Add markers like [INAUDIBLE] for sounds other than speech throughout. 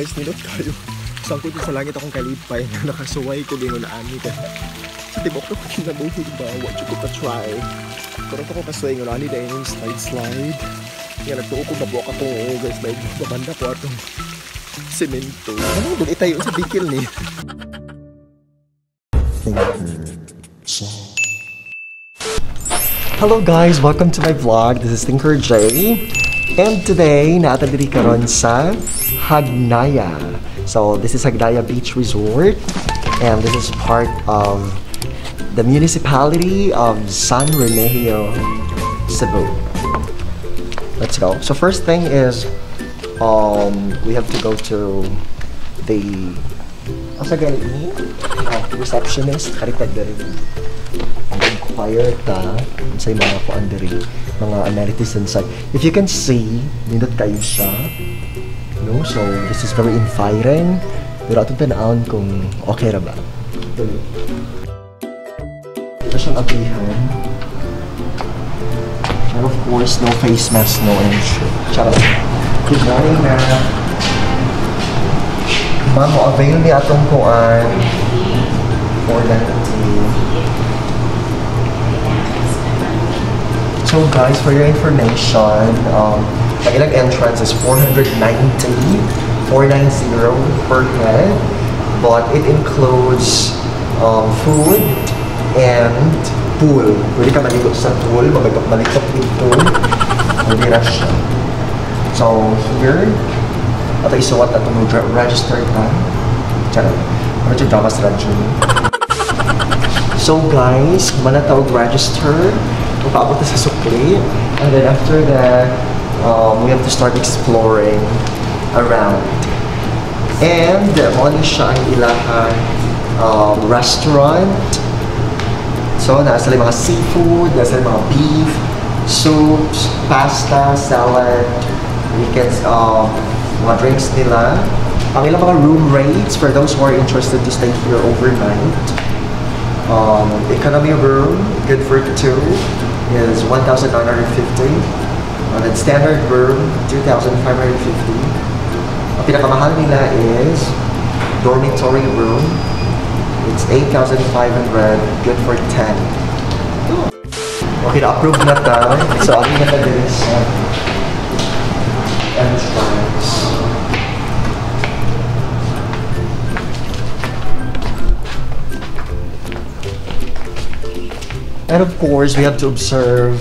Guys, nilot kayo. Sangkot sa langit akong kalipay na nakasuway ko din na ani ka. Sa tibok ko kinabuhi ba? What you ko try. Pero ako kasuway nga ani dahil yung slide slide. Yan, nagtuo ko mabuak ako oh, guys. Like, babanda ko atong semento. Ano doon itayo sa bikil ni? Hello guys, welcome to my vlog. This is Thinker J. And today, naata diri karon sa Hagnaya. So, this is Hagnaya Beach Resort. And this is part of the municipality of San Remigio, Cebu. Let's go. So first thing is, um, we have to go to the Asa ni? Receptionist. Rin. Inquire ta sa mga kuan diri, mga amenities inside. If you can see, nindot kayo siya. No? So, this is very inviting. Pero atong tanawon kung okay ra ba. Ito siyang apihan. And of course, no face mask, no entry. Charot. Good morning, ma'am. Ma'am, avail ni atong kuan for that So guys, for your information, um, ang ilang entrance is 490, 490 per head, but it includes um, food and pool. Pwede ka maligo sa pool, malikot ito, hindi na siya. So here, ato isuwat ato mo register ka. Charot. Ano siya drama strategy? So guys, manatawag register, paabot sa sukli. And then after that, um, we have to start exploring around. And only siya ang ilahan um, restaurant. So, nasa lang mga seafood, nasa lang mga beef, soups, pasta, salad, we can, um, mga drinks nila. Ang ilang mga room rates for those who are interested to stay here overnight. Um, economy room, good for two, is 1,950. And then standard room, 2,550. Ang pinakamahal nila is dormitory room. It's 8,500, good for 10. Okay, na-approve na ta. So, ang na din sa entrance. And of course, we have to observe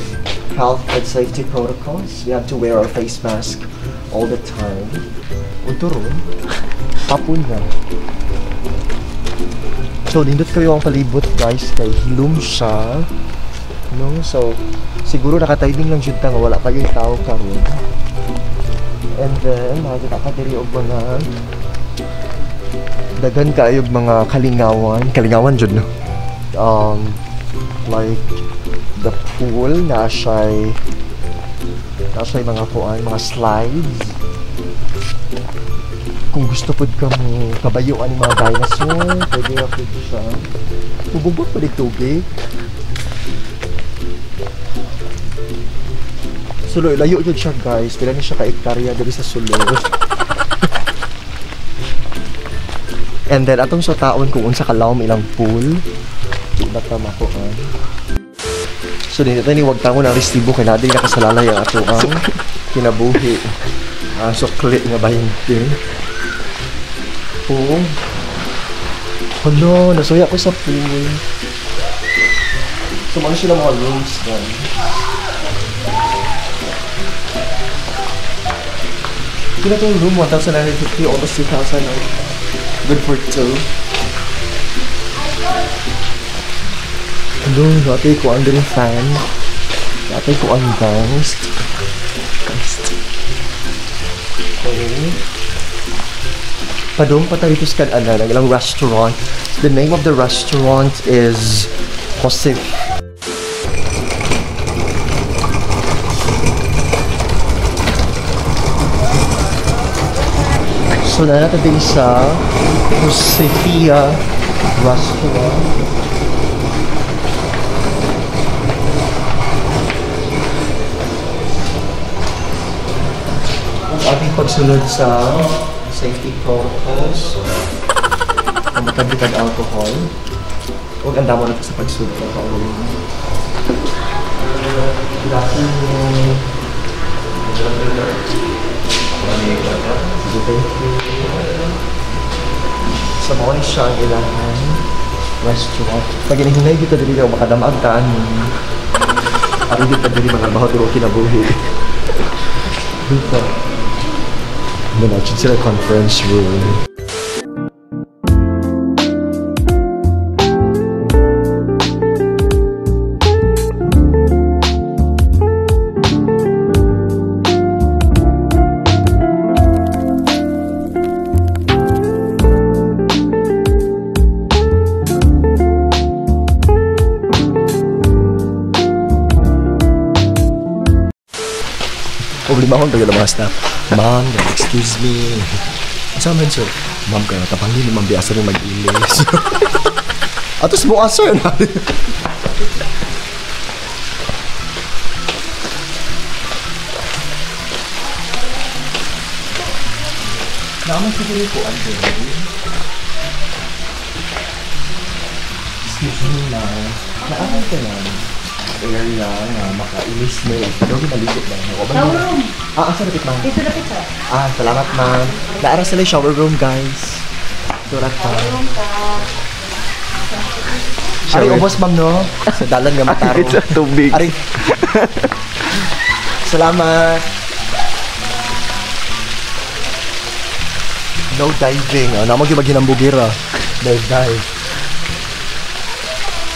health and safety protocols. We have to wear our face mask all the time. Uturon. Hapon na. So, nindot kayo ang palibot guys kay hilum siya. No? So, siguro nakatiding lang ta nga wala pa yung tao karon. And then, nakita ka diri og mga dagan kayo mga kalingawan. Kalingawan jud no. Um, like the pool na siya'y na siya'y mga kuan, mga slides kung gusto pod ka mo kabayuan ng mga dinosaur pwede na pwede siya bububot pa di tubig Suloy, layo yun siya guys. Pila na siya ka-ektarya dito sa Suloy. [LAUGHS] And then, atong sa taon kung unsa kalawom ilang pool. Di ba tama ko ah. So, dito ni wag tango ng resibo kay natin nakasalalay ang ato ang kinabuhi. Ah, sukli nga 20. Oo. Hala, nasuya ko sa pool. So, ano sila mga rooms gan? Kina itong room, 1,950, almost 2,000. no? Good for two. Hello, dati ko ang din fan. Dati ko ang guys. Guys. Okay. Padong pa tayo ito sa ano, ng ilang restaurant. The name of the restaurant is Josef. So, na natin sa Josefia Restaurant. Ating pagsunod sa safety protocols. Pamatag ng alcohol. Huwag ang damo natin sa pagsunod. Good afternoon. Sige, thank you. Sa mga siya ang ilangan restaurant. Pag inahinay dito dili ka makadamag taan mo. Ari dito dili mga baho dito kinabuhi. [LAUGHS] Dito. Then I should sila conference room. O lima akong tagal mga staff. Ma'am, excuse me. Asa man sir? Ma'am ka, tapangin ni ma'am biasa rin mag-ilis. [LAUGHS] Atos mo sir na. [LAUGHS] Naman siguro ko ano. Excuse me na. Naaman ka lang area nga makailis mo. Pero ginaligot ba? Shower room. Ah, asa lapit ma'am? Dito na pizza. Ah, salamat ma'am. Naara sila yung shower room, guys. Surat pa. Room ka. Ari, ubos ma'am, no? Sa [LAUGHS] dalan nga mataro. Sa tubig. Ari. salamat. No diving. Oh, namang yung maghinambugira. Dive, dive.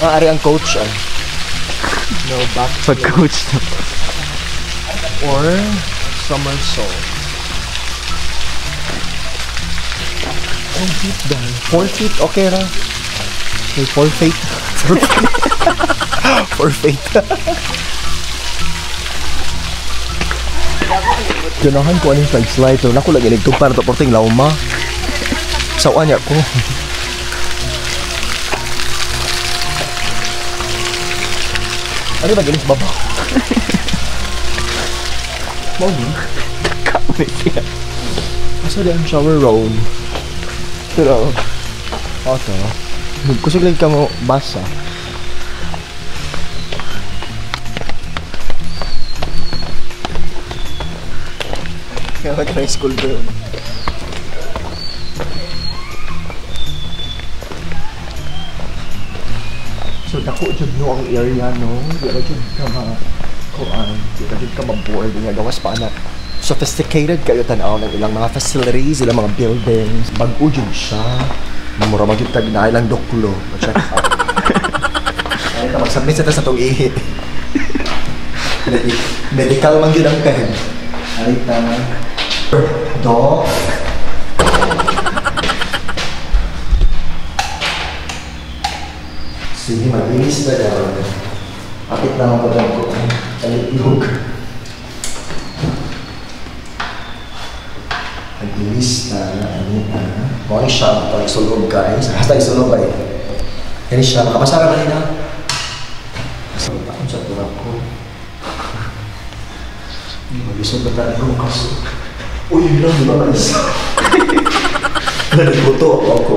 Ah, ari ang coach. Ah. No back Pag-coach na. or somersault. Oh, feet down. Four feet, okay ra. Okay, four feet. [LAUGHS] four feet. Ganahan ko anong flag slide to. Naku lagi nagtug para to porting lauma. Sawan niya ko. Ano ba galing sa baba? Mau din. Kamit siya. Asa di ang shower room? Pero, oto. Kusog lang ka mo basa. Kaya mag-high school doon. Dako jud no ang area no. Di ra jud ka ma kuan, di ra jud ka ma-board nga gawas pa na sophisticated kayo tanaw ng ilang mga facilities, ilang mga buildings. Bag-o jud siya. Mura magyud tag na ilang doklo. Check out. [LAUGHS] Ay, mag-submit sa ta sa tong ihi. Medi- Medical man yun ang pen. Alita. Dok. Sige, mag-inis na daw. Apit na ako daw ko. Alitlog. Mag-inis na. Ano na. Kung siya, ito isulog guys. Hasta isulog ba eh. Yan siya. Makapasara ba nila? Sa taon sa turap ko. Mag-isog na tayo ko kaso. Uy, yun lang, di ba guys? [LAUGHS] Nagbuto ako.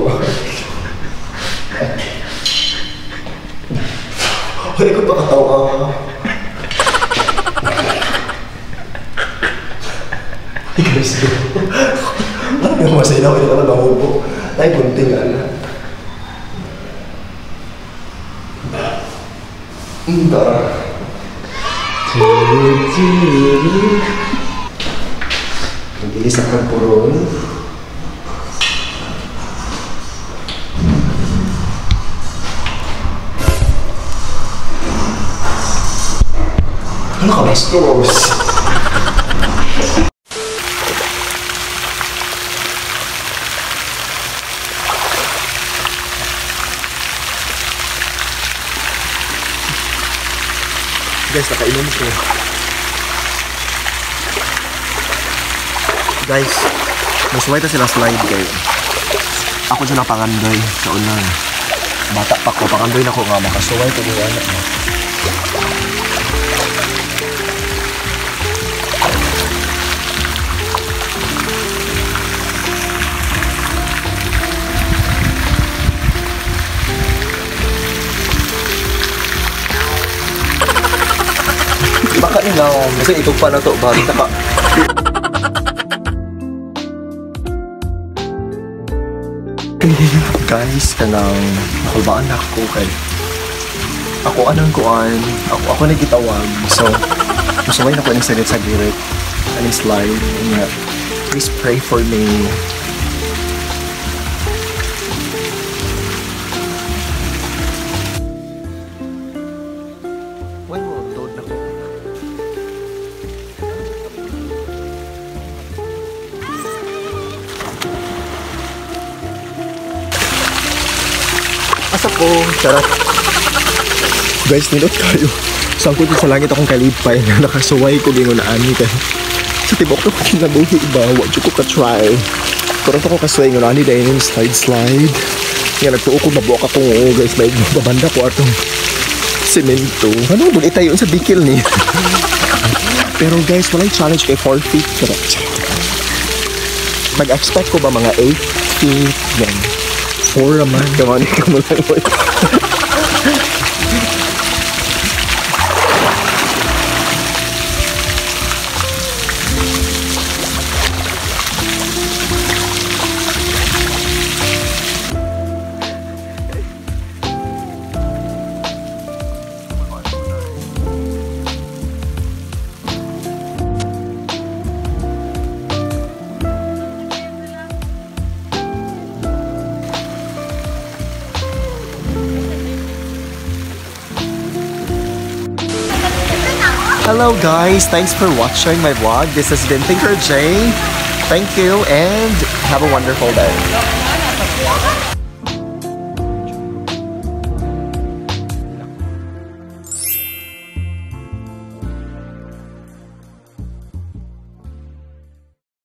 Wala ko pa katawa ka. Guys, ano yung masaya na ako naman mahubo? Ay, bunting nga na. Hmm, tara. Mag-ilis ang purol. Ano ka, bastos? Guys, nakainom ko. Guys, nasuway ta sila slide kayo. Ako dyan ang pangandoy sa unan. Bata pa ko, pangandoy na ko nga makasuway ko yung anak lang. Kasi itong pa na to, ba? Taka. Guys, kanang nakulbaan ako kay ako anong kuan, ako ako nagitawag. So, musaway na ko ng salit sa girit. Aning slide. Nga, please pray for me. Asa ko? Charot. Guys, nilot kayo. Sangkot sa langit akong kalipay na nakasuway ko gingon ani kay sa tibok ko kinabuhi ba wa jud ko ka try. To ko kasuway ngon ani dahil yung slide slide. Nga nagtuo ko mabuak ako oo guys like babanda ko atong semento. Ano mo itayo sa bikil ni? [LAUGHS] Pero guys, walay challenge kay 4 feet. Correct. Mag-expect ko ba mga 8 feet? Yan. 4 naman. Come on, come on. Hello guys, thanks for watching my vlog. This has been Thinker J. Thank you and have a wonderful day.